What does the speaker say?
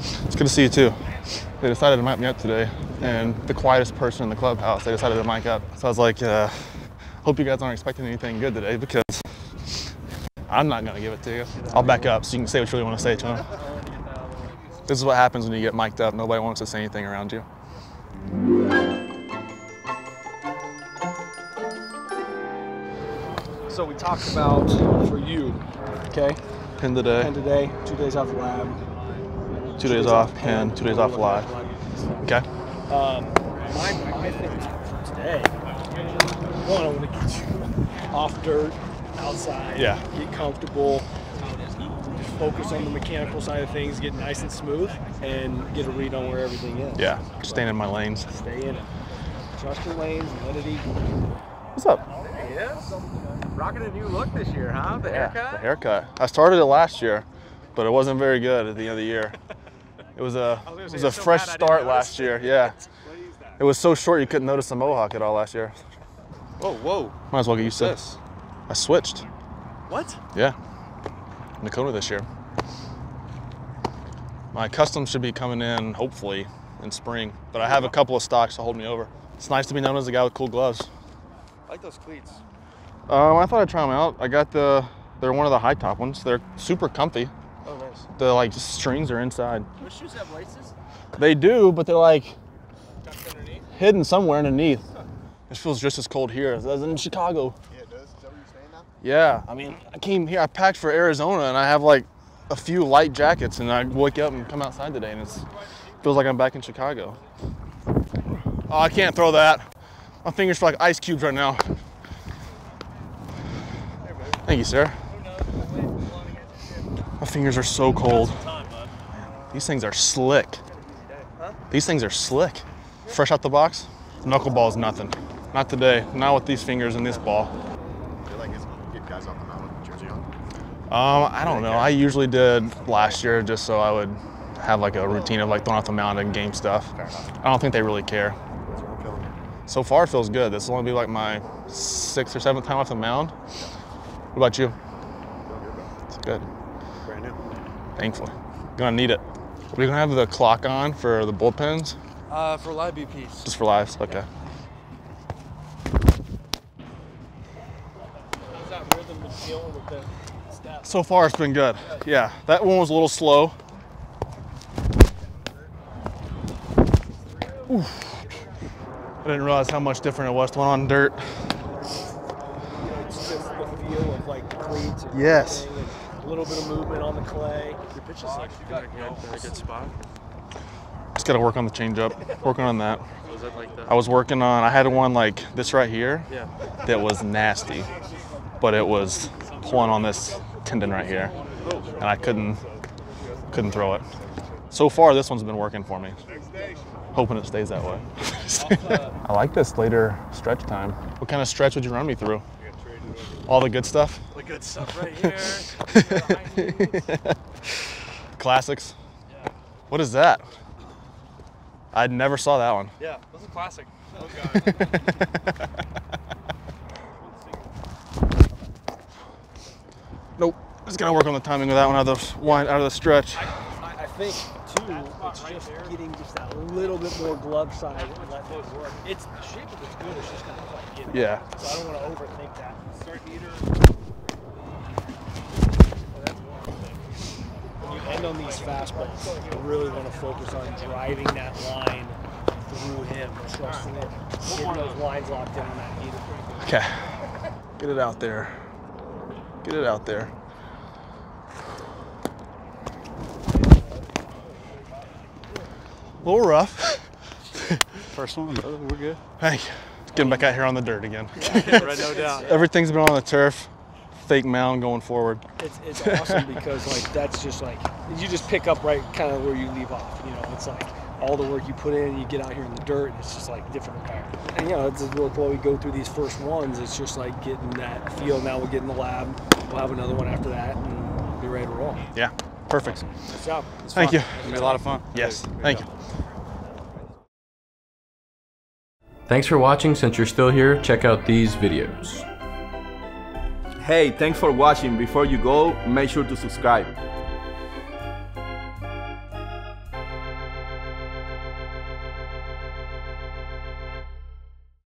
It's good to see you too. They decided to mic me up today, and the quietest person in the clubhouse, they decided to mic up. So I was like, uh, hope you guys aren't expecting anything good today because I'm not gonna give it to you. I'll back up so you can say what you really want to say to them. This is what happens when you get mic'd up. Nobody wants to say anything around you. So we talked about for you, okay? Pin today, And today, two days off lab. Two days off, and two days off live. Okay. Um, my, my thing today. One, I want to get you off dirt, outside. Yeah. Get comfortable. Just focus on the mechanical side of things. Get nice and smooth, and get a read on where everything is. Yeah, just staying in my lanes. Stay in it. Trust your lanes and let it eat. What's up? Yeah. Rocking a new look this year, huh? The haircut? The haircut. I started it last year, but it wasn't very good at the end of the year. It was a it was a so fresh bad I didn't start last year. Yeah. It was so short you couldn't notice the mohawk at all last year. Whoa, whoa. Might as well get used to. This. I switched. What? Yeah. Nokona this year. My custom should be coming in hopefully in spring, but I have a couple of stocks to hold me over. It's nice to be known as a guy with cool gloves. I like those cleats. Um, I thought I'd try them out. I got the they're one of the high top ones. They're super comfy. The like strings are inside. Those shoes have laces? They do, but they're like underneath? hidden somewhere underneath. It feels just as cold here as it does in Chicago. Yeah, it does. Is that where you're staying now? Yeah, I mean, I came here, I packed for Arizona, and I have like a few light jackets, and I wake up and come outside today, and it feels like I'm back in Chicago. Oh, I can't throw that. My fingers feel like ice cubes right now. Thank you, sir. My fingers are so cold. These things are slick. These things are slick. Fresh out the box, knuckleball is nothing. Not today. Not with these fingers and this ball. I like it's get guys off the mountain with jersey on. Um, I don't know. I usually did last year just so I would have like a routine of like throwing off the mound and game stuff. I don't think they really care. That's what I'm feeling. So far, it feels good. This will only be like my sixth or seventh time off the mound. What about you? Feeling good, bro. It's good. Brand new. Thankfully, gonna need it. We're gonna have the clock on for the bullpens, Uh, for live BPs. just for lives. Okay. How's that rhythm been feeling with the steps? So far, it's been good. Yeah, that one was a little slow. Oof. I didn't realize how much different it was to one on dirt. It's just the feel of like the cleats. And Yes. Everything, and A little bit of movement on the clay. Your pitch is like Good, good, good spot. Just gotta work on the changeup. Working on that. Was it like the. I was working on. I had one like this right here Yeah. that was nasty, but it was pulling on this tendon right here, and I couldn't couldn't throw it. So far, this one's been working for me. Hoping it stays that way. Uh, I like this later stretch time. What kind of stretch would you run me through? All the good stuff. The good stuff right here. Classics. What is that? I never saw that one. yeah, this is classic. Oh, nope. Just gotta work on the timing of that one out of the wind out of the stretch. I, I think too, it's just getting just that little bit more glove side and letting it work. It's the shape of it's good. It's just gonna like get it. Yeah. So I don't want to overthink that. Start heater. Oh, when you end on these fastballs, you really want to focus on driving that line through him, trusting it, getting those lines locked in on that heater. Okay. Get it out there. Get it out there. A little rough. First one, brother. We're good. Hey, getting back out here on the dirt again. right, no doubt. Everything's been on the turf. Fake mound going forward. It's, it's awesome because like that's just like you just pick up right kind of where you leave off. You know, it's like all the work you put in, you get out here in the dirt, it's just like different environment. And you know, it's just like while we go through these first ones, it's just like getting that feel. Now we'll get in the lab. We'll have another one after that and be ready to roll. Yeah, perfect. Good job. It's Thank fun. you. It's gonna be a lot of fun. Yes, thank you. Thanks for watching. Since you're still here, check out these videos. Hey, thanks for watching. Before you go, make sure to subscribe.